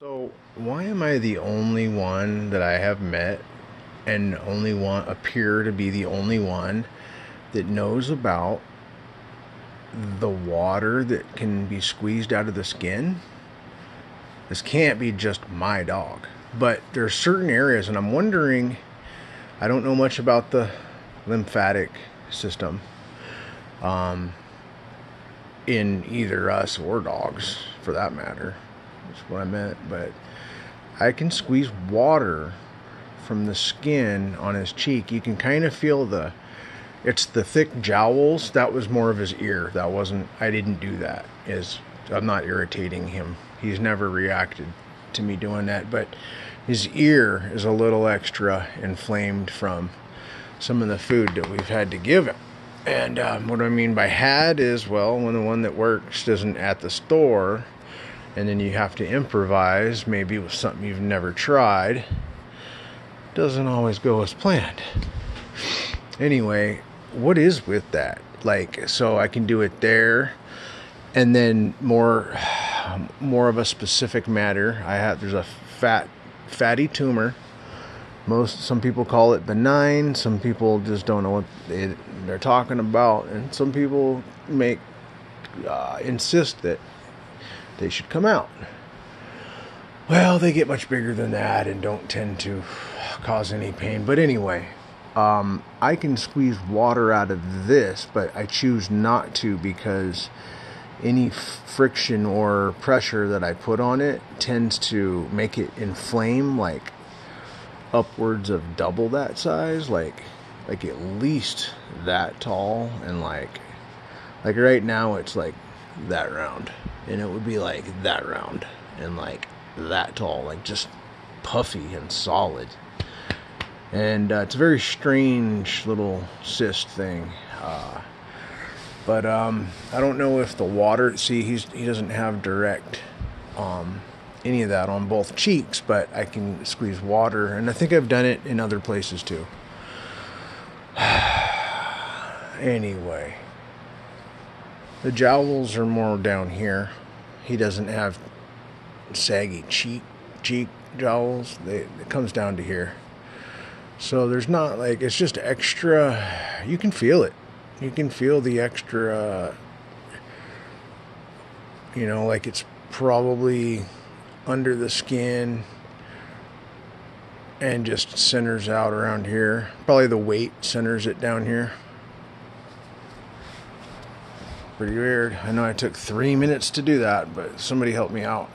So, why am I the only one that I have met and only one appear to be the only one that knows about the water that can be squeezed out of the skin? This can't be just my dog. But there's certain areas and I'm wondering I don't know much about the lymphatic system um, in either us or dogs for that matter. That's what I meant. But I can squeeze water from the skin on his cheek. You can kind of feel the. It's the thick jowls. That was more of his ear. That wasn't. I didn't do that. Is I'm not irritating him. He's never reacted to me doing that. But his ear is a little extra inflamed from some of the food that we've had to give him. And um, what I mean by had is, well, when the one that works isn't at the store, and then you have to improvise, maybe with something you've never tried, doesn't always go as planned. Anyway, what is with that? Like, so I can do it there, and then more, more of a specific matter. I have there's a fat, fatty tumor most some people call it benign some people just don't know what they, they're talking about and some people make uh, insist that they should come out. Well they get much bigger than that and don't tend to cause any pain. But anyway um, i can squeeze water out of this but i choose not to because any friction or pressure that i put on it tends to make it inflame like upwards of double that size, like like at least that tall and like like right now it's like that round and it would be like that round and like that tall like just puffy and solid and uh, it's a very strange little cyst thing uh, but um, i don't know if the water see he's he doesn't have direct um, any of that on both cheeks, but I can squeeze water, and I think I've done it in other places too. anyway, the jowls are more down here. He doesn't have saggy cheek cheek jowls. They, it comes down to here. So there's not like it's just extra. You can feel it. You can feel the extra. Uh, you know, like it's probably under the skin and just centers out around here. Probably the weight centers it down here. Pretty weird. I know I took three minutes to do that, but somebody helped me out.